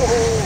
Oh.